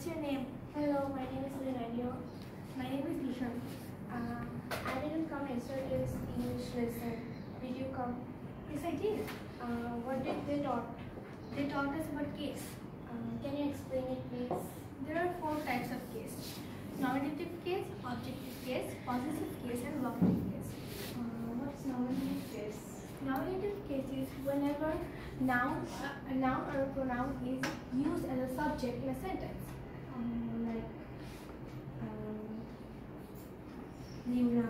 What's your name? Hello, my name is Lenanio. My name is Dishan. Uh, I didn't come yesterday's English lesson. Did you come? Yes, I did. Uh, what did they taught? They taught us about case. Uh, can you explain it, please? There are four types of case. Nominative case, objective case, possessive case, and vocative case. Uh, what's nominative case? Nominative case is whenever noun, uh, a noun or a pronoun is used as a subject in a sentence. Um, like um, Luna,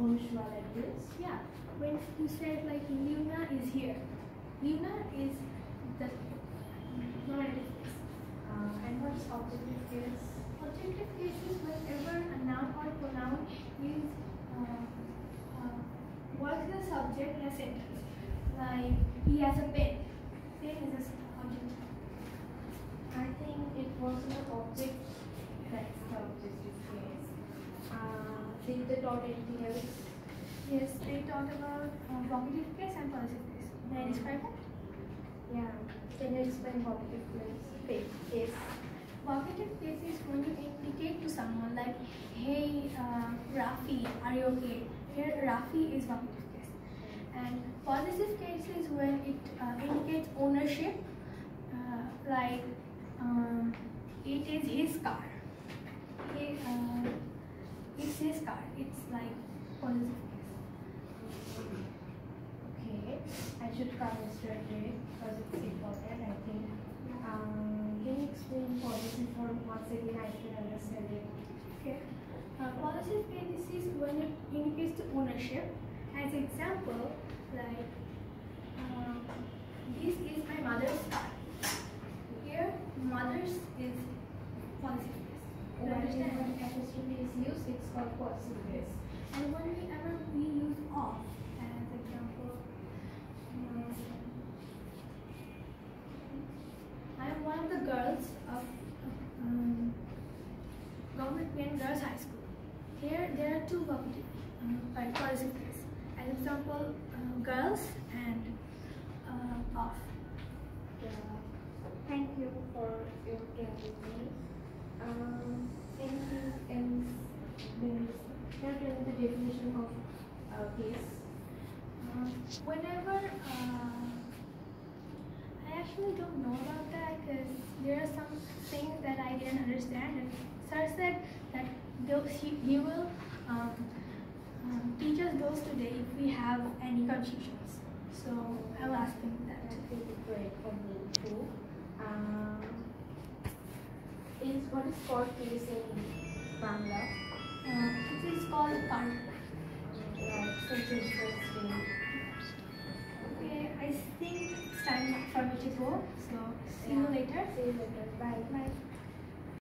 Onshwa, like this. Yeah, when you said like Luna is here, Luna is the case. Uh, and what's objective case? Objective case is whenever a noun or pronoun is uh, uh, as a subject in a sentence. Like he has a. Pen is a subject. I think it was an object. That's the objective case. Uh, did they taught anything else? Yes, they taught about uh, case and case. May I describe it? Yeah. Can you explain vocative case? Yes. Vocative case is when you indicate to someone like, hey, uh, Rafi, are you okay? Here, Rafi is vocative case. And possessive case is when it uh, indicates ownership, uh, like it is his car. He, uh, it's his car. It's like possessive. Okay. I should come yesterday because it's important. I think. Um, can you explain possessive form once again? I should understand it. Okay. Uh, possessive case is when it indicates the ownership. As example, like um, this is my mother's car. Here, mother's is possessive case. You When an is used, it's called case. And whenever we use of, as example, I am one of the girls of um, Government Main Girls High School. Here there are two um, case. As example, uh, girls and uh. Yeah. Thank you for your me. Um, anything else? You tell me the definition of uh, case? Uh, whenever uh, I actually don't know about that because there are some things that I didn't understand and sir said that those, he, he will um, um, teach us those today if we have any confusions. So I'll ask him that. That will great for me too. What is called case in Bangla? Uh, it is called card. Like such interesting. Okay, I think it's time for me to go. So see you later. See you later. Bye. Bye.